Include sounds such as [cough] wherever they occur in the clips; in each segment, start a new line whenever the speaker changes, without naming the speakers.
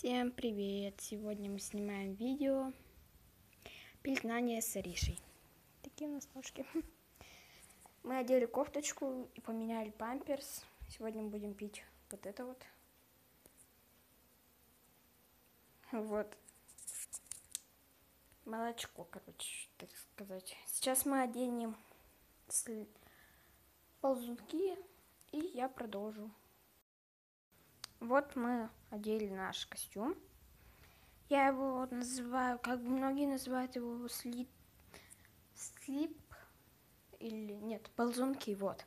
Всем привет! Сегодня мы снимаем видео Пеленание с Аришей. Такие у нас ножки. [laughs] Мы одели кофточку и поменяли памперс. Сегодня мы будем пить вот это вот. Вот. Молочко, короче, так сказать. Сейчас мы оденем ползунки, и я продолжу. Вот мы одели наш костюм. Я его называю, как многие называют его слип, слип или нет, ползунки, вот.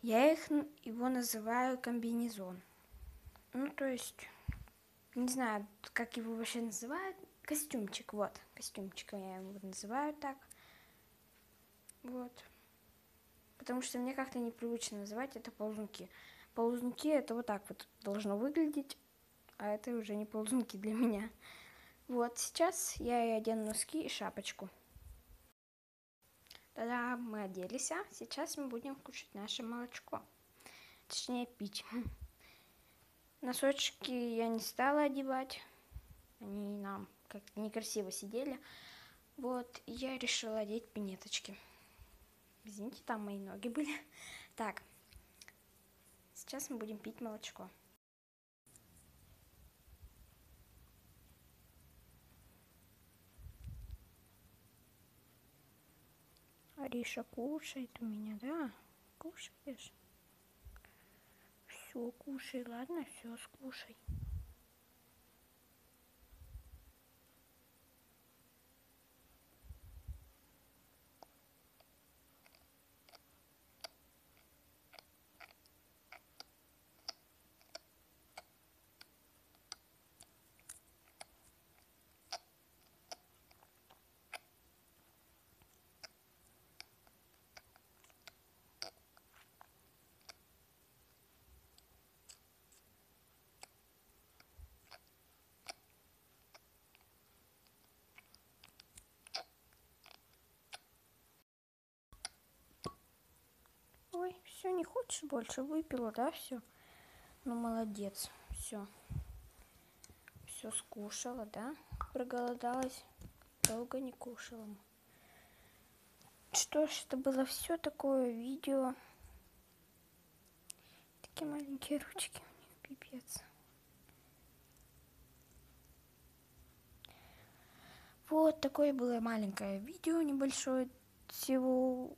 Я их, его называю комбинезон. Ну, то есть, не знаю, как его вообще называют. Костюмчик, вот, костюмчик я его называю так. Вот. Потому что мне как-то непривычно называть это ползунки. Ползунки это вот так вот должно выглядеть, а это уже не ползунки для меня. Вот, сейчас я и одену носки и шапочку. Тогда мы оделись, а сейчас мы будем кушать наше молочко. Точнее, пить. Носочки я не стала одевать. Они нам как-то некрасиво сидели. Вот, я решила одеть пинеточки. Извините, там мои ноги были. Так, Сейчас мы будем пить молочко. Ариша кушает у меня, да? Кушаешь? Все, кушай, ладно, все, скушай. Ой, все, не хочешь больше? Выпила, да, все? Ну, молодец, все. Все скушала, да? Проголодалась. Долго не кушала. Что ж, это было все такое видео. Такие маленькие ручки у них, пипец. Вот такое было маленькое видео, небольшое, всего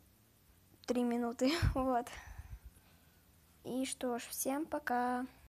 три минуты, [laughs] вот. И что ж, всем пока.